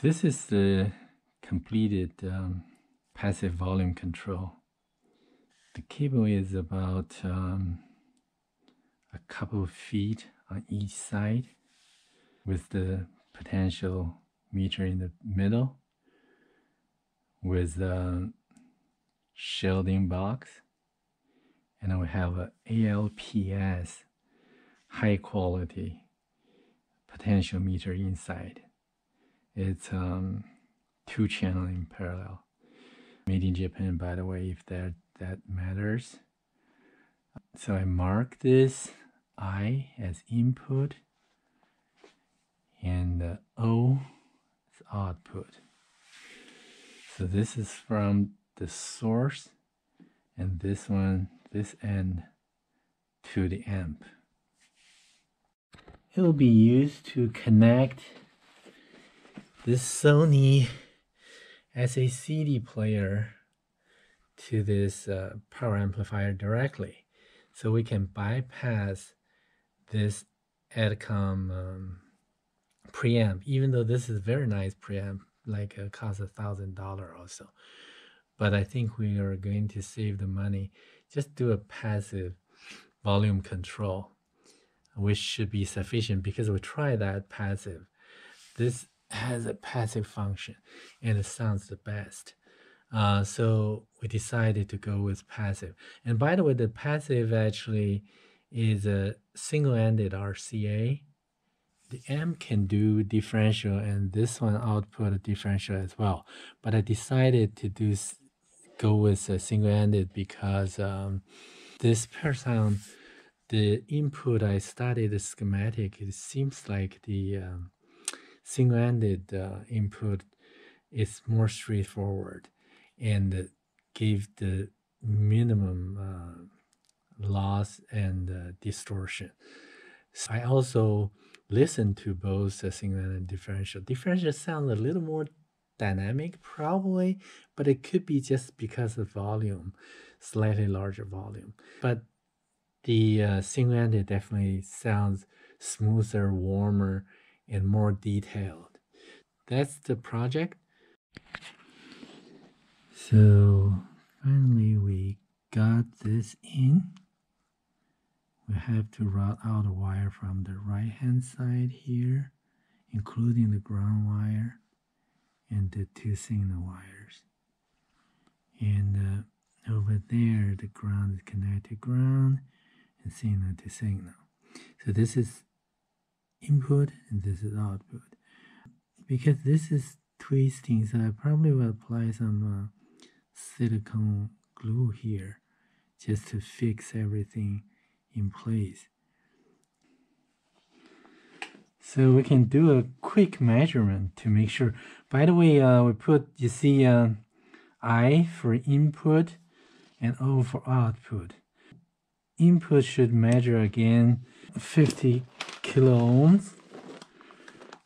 This is the completed um, passive volume control. The cable is about um, a couple of feet on each side with the potential meter in the middle with the shielding box and we have a ALPS high quality potentiometer inside it's um, two channel in parallel made in Japan by the way if that that matters so I mark this I as input and the O is output. So this is from the source and this one, this end to the amp. It will be used to connect this Sony as a CD player to this uh, power amplifier directly. So we can bypass this Adcom um, preamp, even though this is very nice preamp, like uh, costs a thousand dollar or so. But I think we are going to save the money. Just do a passive volume control, which should be sufficient because we try that passive. This has a passive function and it sounds the best. Uh, so we decided to go with passive. And by the way, the passive actually is a single-ended RCA the M can do differential and this one output a differential as well. But I decided to do go with a single-ended because um, this person, the input I studied the schematic, it seems like the um, single-ended uh, input is more straightforward and give the minimum uh, loss and uh, distortion. So I also listen to both the single and differential. Differential sounds a little more dynamic, probably, but it could be just because of volume, slightly larger volume. But the uh, single-ended definitely sounds smoother, warmer, and more detailed. That's the project. So finally we got this in we have to route out the wire from the right hand side here including the ground wire and the two signal wires and uh, over there the ground is connected to ground and signal to signal so this is input and this is output because this is twisting so I probably will apply some uh, silicone glue here just to fix everything in place. So we can do a quick measurement to make sure. By the way, uh, we put, you see, uh, I for input and O for output. Input should measure again 50 kilo ohms.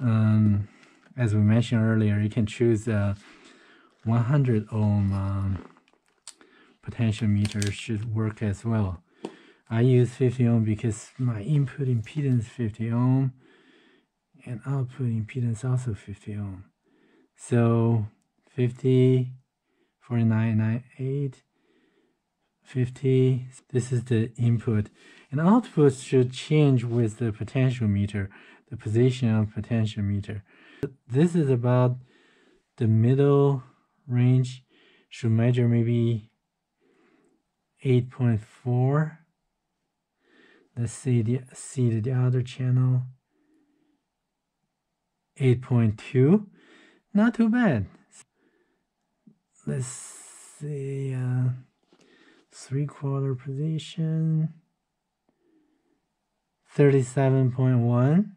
Um, as we mentioned earlier, you can choose a 100 ohm um, potentiometer should work as well. I use 50 ohm because my input impedance 50 ohm and output impedance also 50 ohm. So 50, 4998, 50, this is the input. And output should change with the potentiometer, the position of potentiometer. This is about the middle range, should measure maybe 8.4 Let's see the see the other channel. 8.2. Not too bad. Let's see uh, three quarter position. 37.1.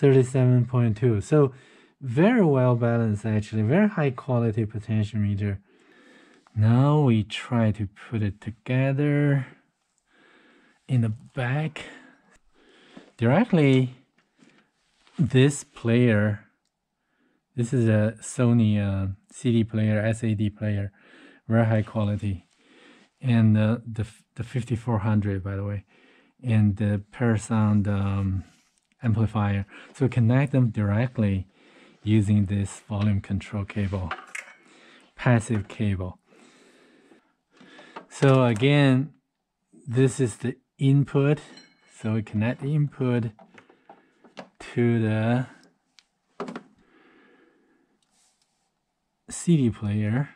37.2. So very well balanced actually, very high quality potentiometer. Now we try to put it together in the back. Directly, this player, this is a Sony uh, CD player, SAD player, very high quality. And uh, the, the 5400, by the way, and the Parasound um, amplifier. So connect them directly using this volume control cable, passive cable. So again, this is the input. So we connect the input to the CD player.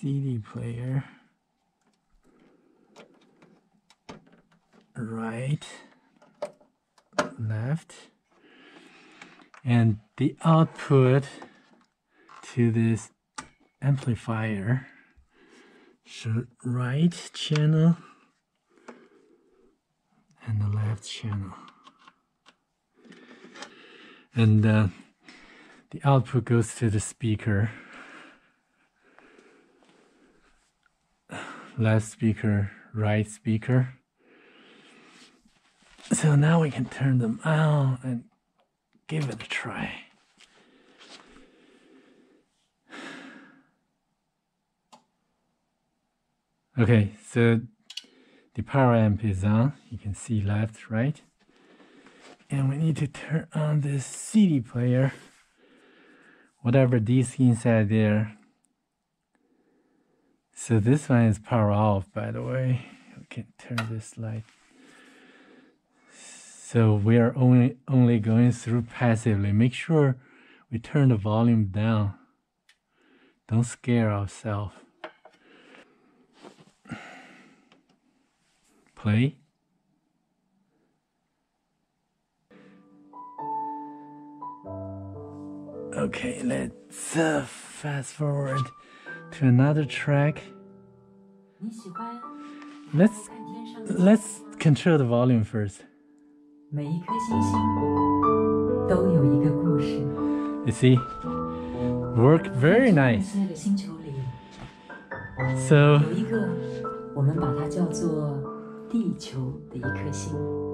CD player. Right, left, and the output to this amplifier. Should right channel and the left channel. And uh, the output goes to the speaker left speaker right speaker so now we can turn them on and give it a try Okay, so the power amp is on. You can see left, right. And we need to turn on this CD player. Whatever DC inside there. So this one is power off, by the way. We can turn this light. So we are only only going through passively. Make sure we turn the volume down. Don't scare ourselves. play. Okay, let's uh, fast forward to another track. Let's let's control the volume first. You see, work very nice. So 地球的一颗星。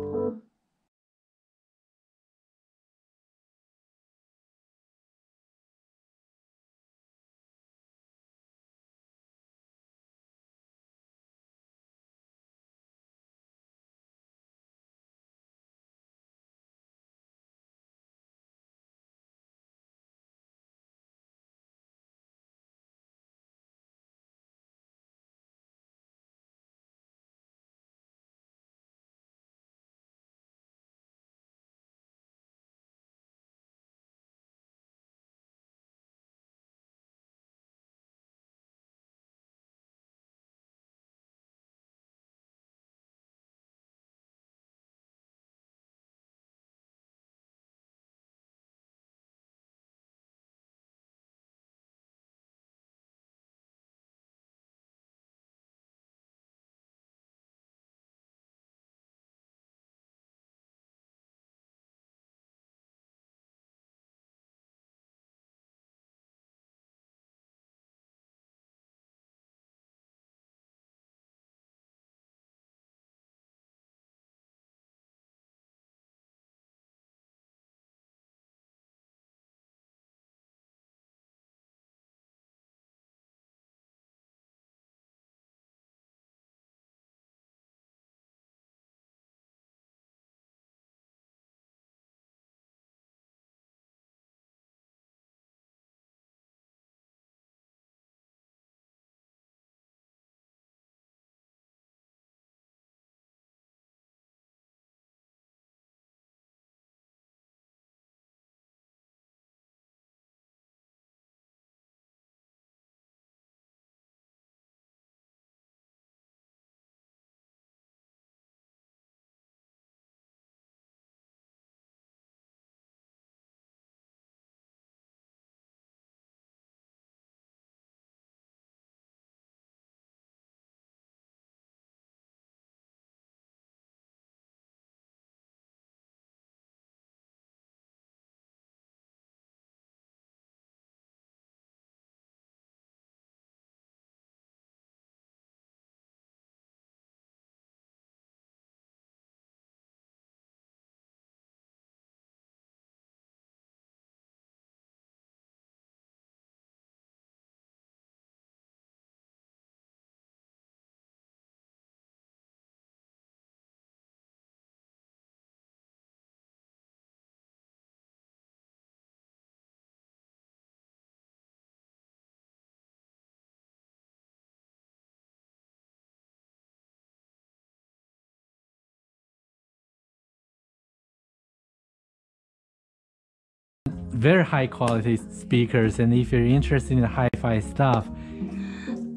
very high quality speakers. And if you're interested in the hi-fi stuff,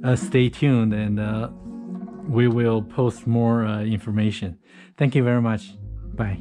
uh, stay tuned and uh, we will post more uh, information. Thank you very much. Bye.